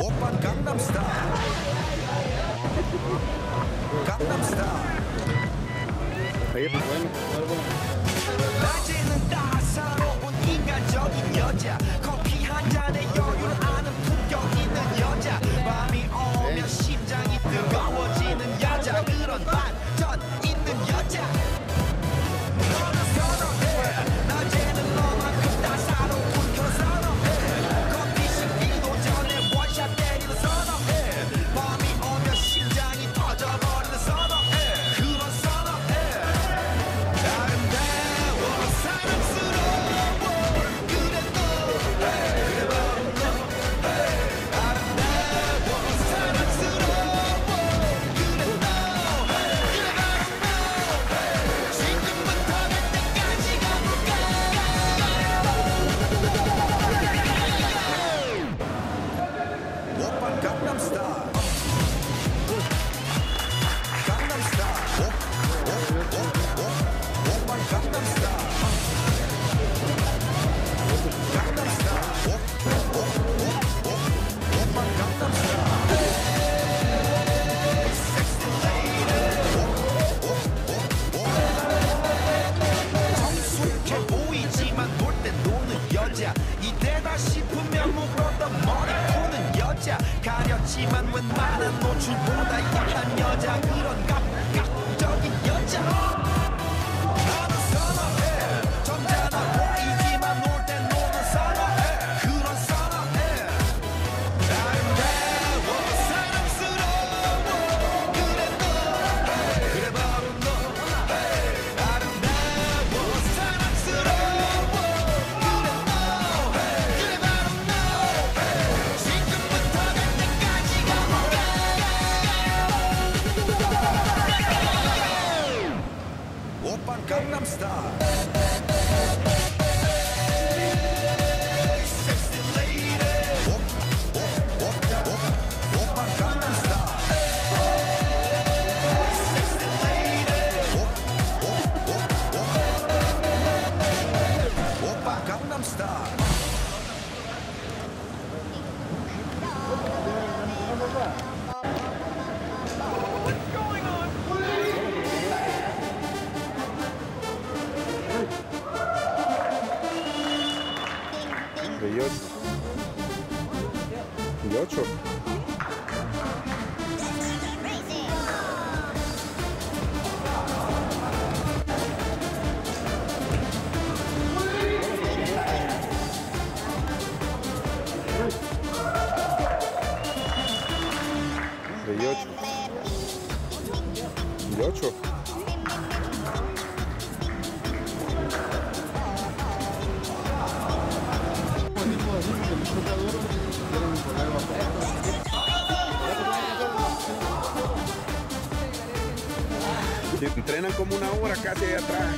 Opa Gangnam Style. Gangnam Style. 낮에는 따사로운 인간적인 여자 приятно. Ячок. Приятно. Ячок. Sí, entrenan como una hora casi ahí atrás.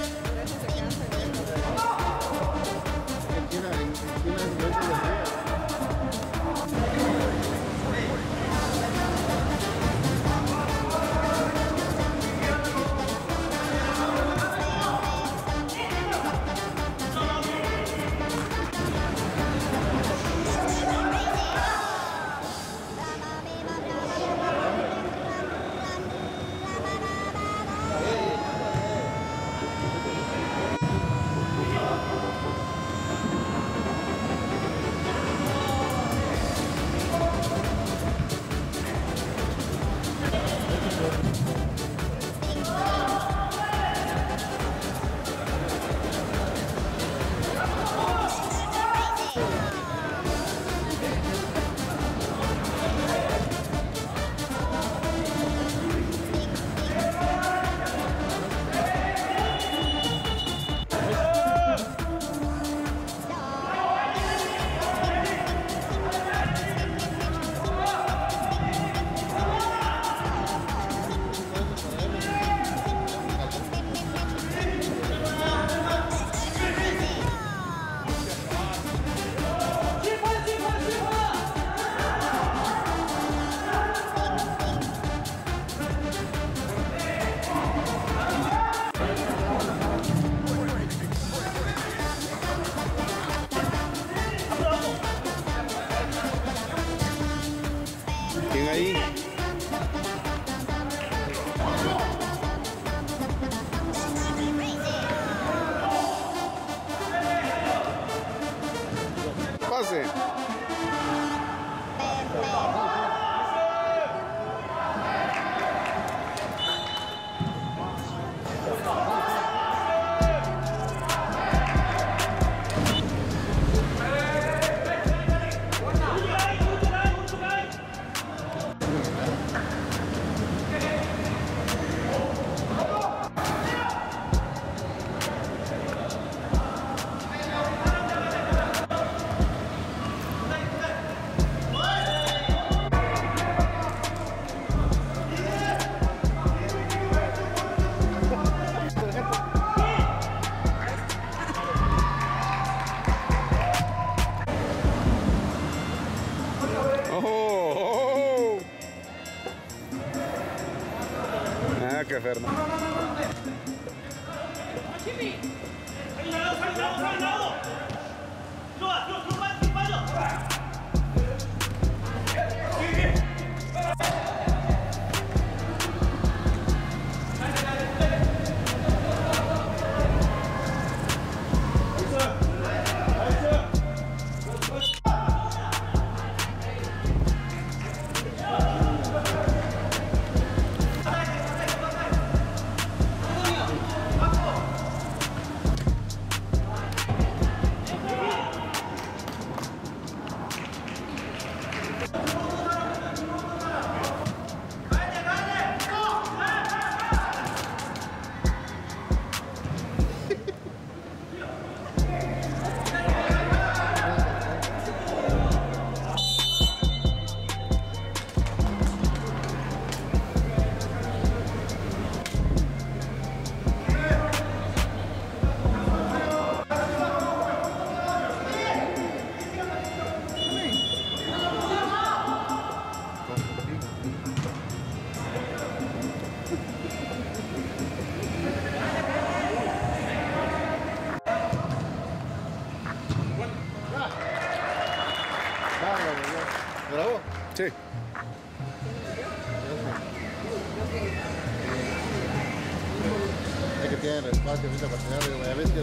Que tienen espacio ahorita para tener, ya ves que...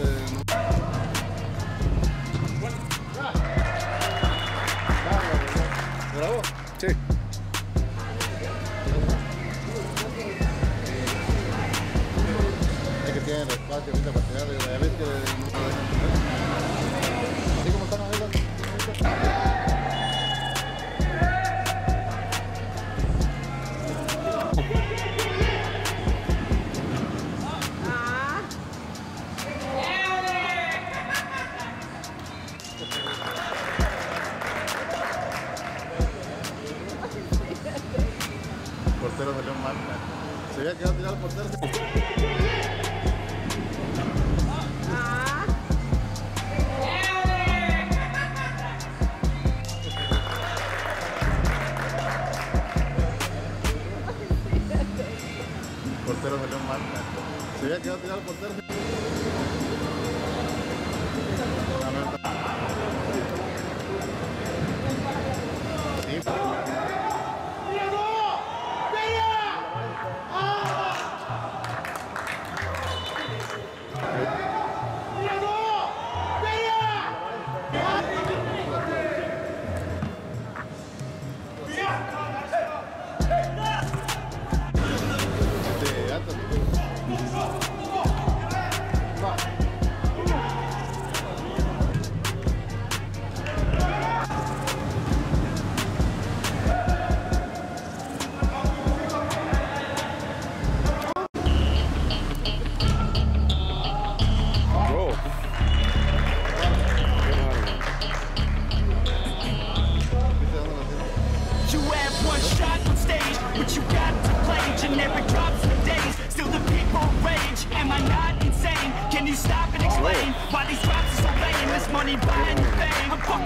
¿Grabó? Sí. Es que tienen espacio ahorita para tener, ya ves que... portero salió mal. Se había quedado tirado el portero. Portero salió mal. Se había quedado tirado el portero.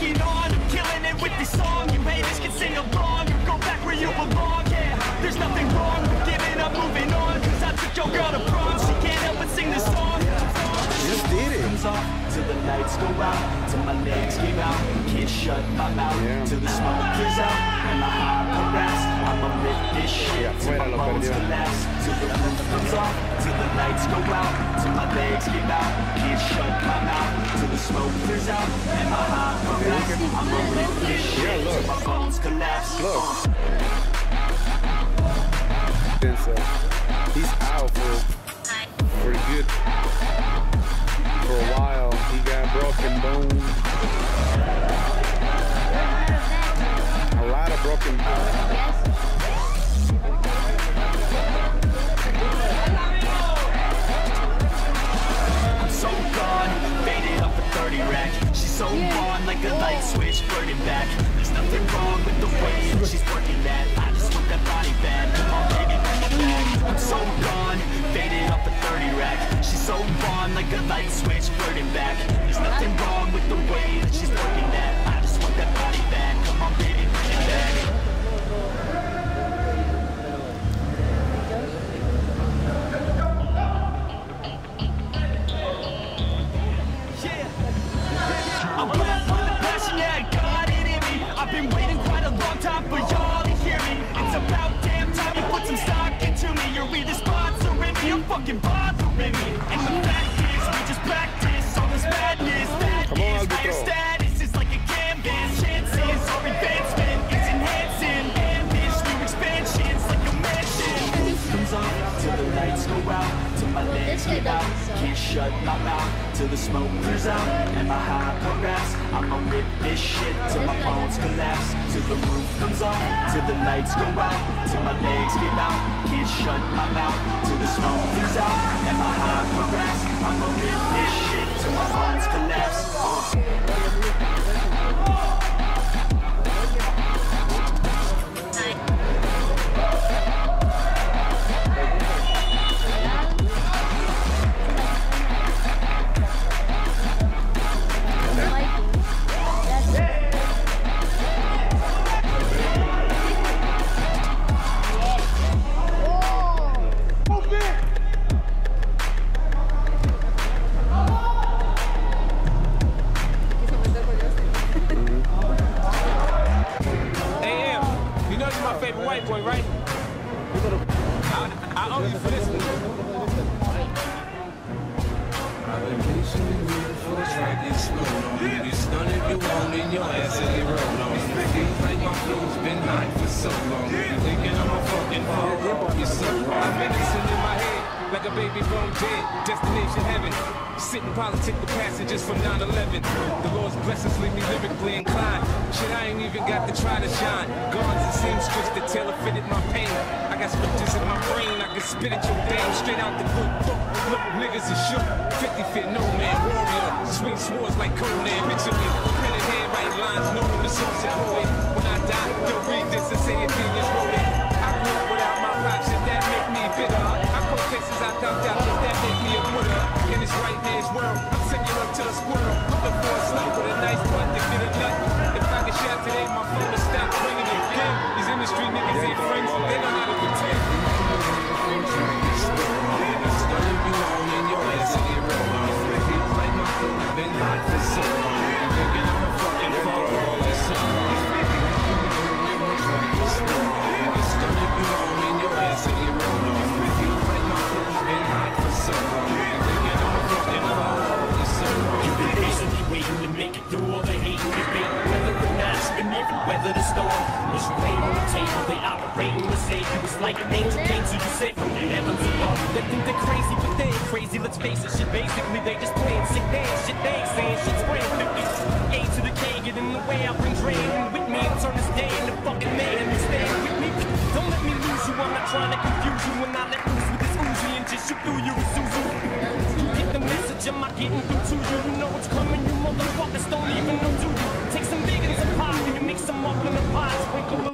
I'm on, I'm killing it with this song. You haters can sing along or go back where you belong. Yeah, there's nothing wrong with giving up, moving on. Cause I took your girl to prom. She can't help but sing this song. Just did it. Off till the lights go out, till my legs give out. Can't shut my mouth Yeah. till the smoke clears out and my heart harassed. I'ma rip this shit Yeah, till my fuera lo bones perdió. collapse. Till the roof comes off, till the lights go out, till my legs give out. Can't shut my mouth till the smoke clears out and my heart harassed. I'ma rip this shit Yeah, look. till my bones collapse. Look. And he's out for for good. Broken bones. I'm so gone, faded off a 30 rack. She's so on like a light switch, flirting back. There's nothing wrong with the way that she's working that. I just want that body bad. Come on, baby, bring it back. I'm so gone, faded off a 30 rack. She's so on like a light switch, flirting back. There's nothing wrong with the way that she's working that. I just want that body back. Lights go out, till my legs give out. Can't shut my mouth till the smoke clears out. And my high progress, I'ma rip this shit till my bones collapse. Uh. Politic with passengers from 9-11. The Lord's blessings leave me lyrically inclined. Shit, I ain't even got to try to shine. Guards and seamstress that tailor fitted my pain. I got scriptures in my brain. I can spit at your dame straight out the book. Look, niggas is shook. 50 fit no man warrior. Swing swords like Conan. Picture me. Pen and hand lines knowing the source of. When I die, they'll read this and say it genius wrote it. Like an angel came to you safe from the heavens above. They think they're crazy, but they ain't crazy. Let's face it, shit. Basically, they just playing sick dance. Shit, they ain't saying shit's brand 50. A to the K, get in the way, I bring drain. With me, and turn this day into fucking man. And stay with me. Don't let me lose you, I'm not trying to confuse you. When I let loose with this Uzi and just shoot through you Suzu. You get the message, am I getting through to you? You know what's coming, you motherfuckers don't even know do you? Take some big and some pop, and you mix them up in a pot. Sprinkle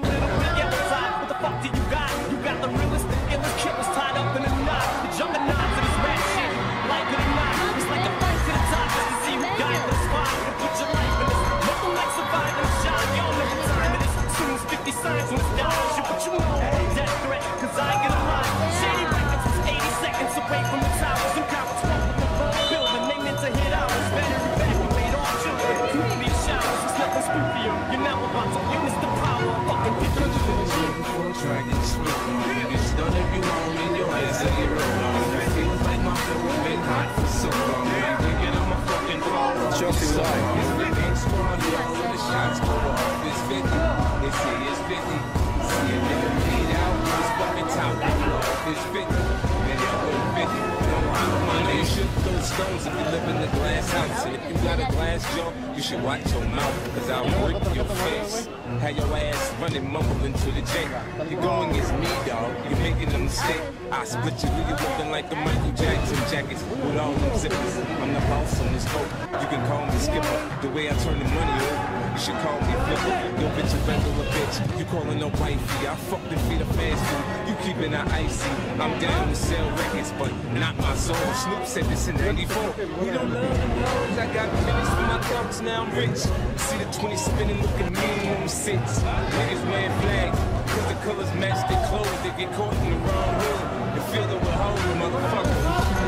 It's 50. Man, y'all go 50. No, I'm money. You should throw stones if you live in a glass house. And if you got a glass jaw, you should watch your mouth. Cause I'll break your face. Have your ass running, mumbling to the J. You're going against me, dog. You're making a mistake. I split you, you looking like the Michael Jackson jackets with all them zippers. I'm the boss on this boat. You can call me Skipper. The way I turn the money over, you should call me Flipper. Yo, bitch, a regular bitch. You calling no wifey. I fuck the feet of fast food. You keeping her icy. I'm down to sell records, but not my soul. Snoop said this in 94. We don't love the blows. I got minutes for my thugs, now I'm rich. See the 20 spinning, looking mean on six. Niggas wearing flags, cause the colors match their clothes. They get caught in the wrong hood. And feel it with hoes, motherfucker.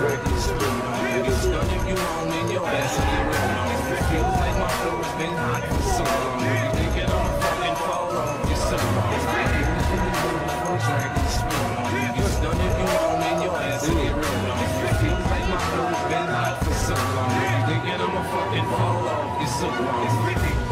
You get stunned if you want me, your ass get been hiding so long. You think it on fucking phone on yourself. Dragon's spoon on you. You done you want and your ass in your room. It feels like my phone's been hot for so long. You think it on my fucking phone on yourself.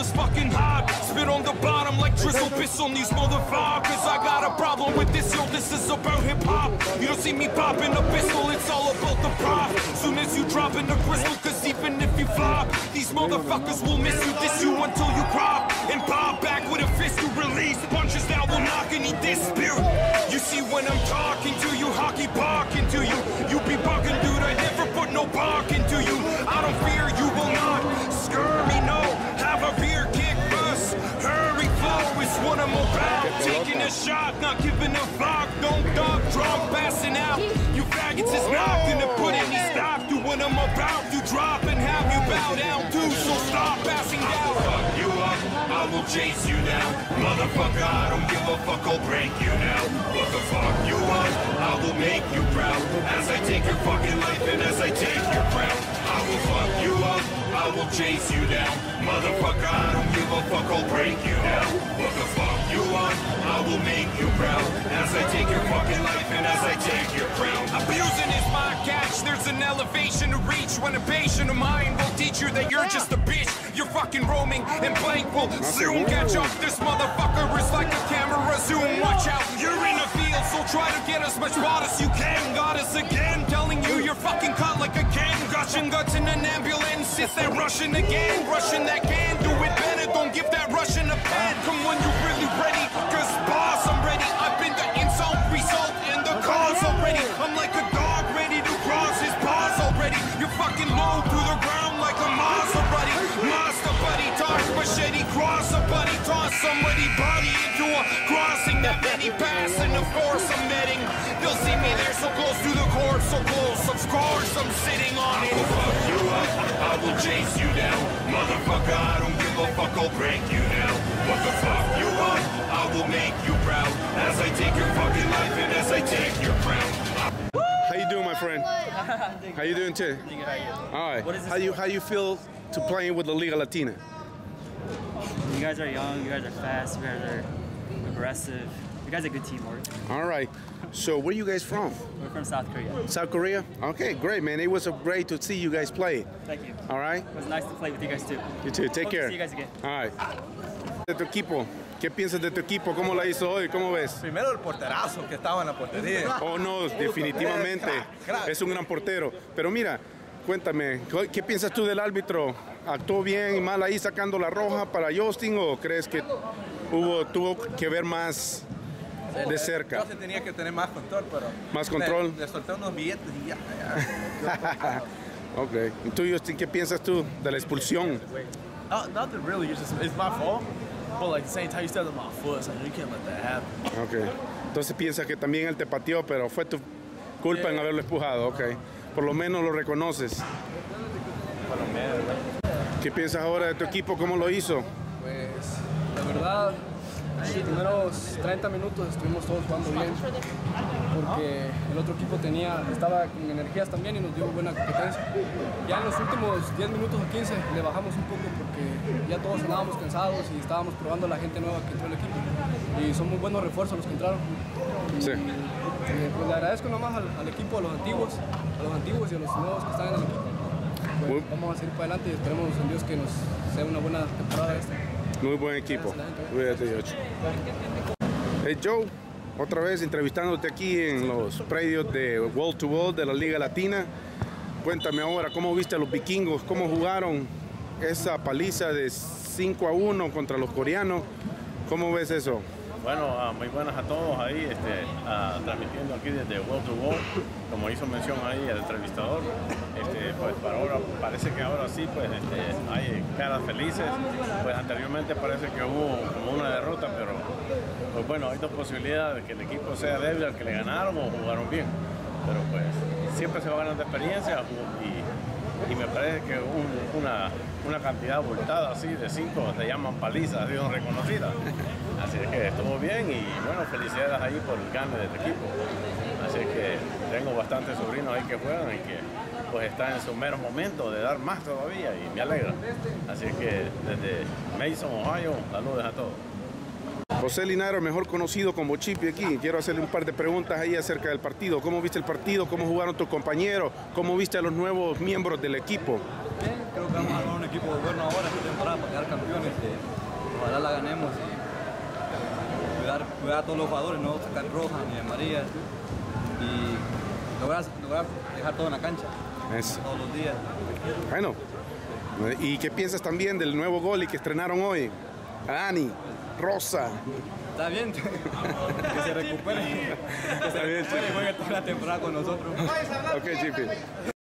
Is fucking. Spit on the bottom like drizzle, piss on these motherfuckers. I got a problem with this, yo, this is about hip hop. You don't see me popping a pistol, it's all about the prop. Soon as you drop in the crystal, cause even if you flop, these motherfuckers will miss you, diss you until you crop. And pop back with a fist you release. Punches that will knock any dispute. You see when I'm talking to you, hockey barking to you. You be barking, dude, I never put no bark into you. I don't fear what I'm about. Taking a shot, not giving a fuck. Don't dog, drunk, passing out. You faggots is not gonna put any stop to what I'm about to drop and have you bow down to. So stop passing down. fuck you up, I will chase you down. Motherfucker, I don't give a fuck, I'll break you now. What the fuck you want? I will make you proud. As I take your fucking life and as I take your crown. I will fuck you up, I will chase you down. Motherfucker, I don't give a fuck, I'll break you now. What the fuck you want? I will make you proud. As I take your fucking life and as I take your crown. Abusing is my catch. There's an elevation to reach when a patient of mine will teach you that you're just a bitch. You're fucking roaming and blank will soon catch up. This motherfucker is like a camera zoom. Watch out, you're in a field, so try to get as much spot as you can. Got us again, fucking caught like a can. Gushing guts in an ambulance. It's that Russian again, rushing that can. Do it better, don't give that Russian a pen. Come when you really ready, cause boss, I'm ready. I've been the insult, result, and the cause already. I'm like a cross toss somebody body into a crossing that many pass, and of course I'm heading. They'll see me there so close to the court, so close. Of course I'm sitting on it. will fuck you up, I will chase you down. Motherfucker, I don't give a fuck, I'll break you now. What the fuck you want? I will make you proud. As I take your fucking life and as I take your crown. How you doing, my friend? How you doing, too? All right. What is this How you how you feel to playing with the Liga Latina? You guys are young, you guys are fast, you guys are aggressive. You guys are a good teamwork. All right. So where are you guys from? We're from South Korea. South Korea? Okay, great, man. It was a great to see you guys play. Thank you. All right. It was nice to play with you guys too. You too. Take Hope to care. see you guys again. All right. De tu equipo. ¿Qué piensas de tu equipo? ¿Cómo la hizo hoy? ¿Cómo ves? Primero el porterazo que estaba en la portería. Oh, no, definitivamente. Crack, crack. Es un gran portero. Pero mira, cuéntame, ¿qué piensas tú del árbitro? ¿Actuó bien y mal ahí sacando la roja para Justin o crees que hubo, tuvo que ver más de cerca? Yo sí tenía que tener más control, pero. Más control. Le, le solté unos billetes y ya. ya. Ok. ¿Y tú, Justin, qué piensas tú de la expulsión? Uh, nothing really. It's just it's my fault. But like the same time, you stepped on my foot, so you can't let that happen. Ok. Entonces piensas que también él te pateó, pero fue tu culpa en haberlo empujado. Ok. Por lo menos lo reconoces. ¿Qué piensas ahora de tu equipo? ¿Cómo lo hizo? Pues la verdad, los primeros 30 minutos estuvimos todos jugando bien, porque el otro equipo tenía, estaba con energías también y nos dio buena competencia. Ya en los últimos 10 minutos o 15 le bajamos un poco porque ya todos andábamos cansados y estábamos probando a la gente nueva que entró al equipo. Y son muy buenos refuerzos los que entraron. Sí. Eh, pues le agradezco nomás al, al equipo, a los antiguos, a los antiguos y a los nuevos que están en el equipo. Pues vamos a seguir para adelante y esperemos en Dios que nos sea una buena temporada esta. Muy buen equipo. Cuídate, Yocho. Hey, Joe, otra vez entrevistándote aquí en los predios de Wall to Wall de la Liga Latina. Cuéntame ahora, ¿cómo viste a los vikingos? ¿Cómo jugaron esa paliza de 5 a 1 contra los coreanos? ¿Cómo ves eso? Bueno, ah, muy buenas a todos ahí, este, ah, transmitiendo aquí desde Wall to Wall, como hizo mención ahí el entrevistador. Este, pues para ahora, parece que ahora sí, pues este, hay caras felices. Pues anteriormente parece que hubo como una derrota, pero pues bueno, hay dos posibilidades de que el equipo sea débil que le ganaron o jugaron bien. Pero pues siempre se va ganando experiencia y, me parece que un- una, una cantidad abultada así de cinco se llaman palizas, así son reconocidas. Así es que estuvo bien y bueno, felicidades ahí por el gane del equipo. Así que tengo bastantes sobrinos ahí que juegan y que pues están en su mero momento de dar más todavía y me alegra. Así que desde Mason, Ohio, saludos a todos. José Linaro, mejor conocido como Chipi aquí. Quiero hacerle un par de preguntas ahí acerca del partido. ¿Cómo viste el partido? ¿Cómo jugaron tus compañeros? ¿Cómo viste a los nuevos miembros del equipo? Bien, creo que vamos a armar un equipo bueno ahora esta temporada para quedar campeones. que ojalá la ganemos y a todos los jugadores, no sacar rojas ni amarillas y lograr, lograr dejar todo en la cancha Eso. todos los días. Bueno, ¿y qué piensas también del nuevo gol y que estrenaron hoy? Dani, Rosa. Está bien, que se recupere, que se recupere y juegue toda la temporada con nosotros. Ok, Chipi.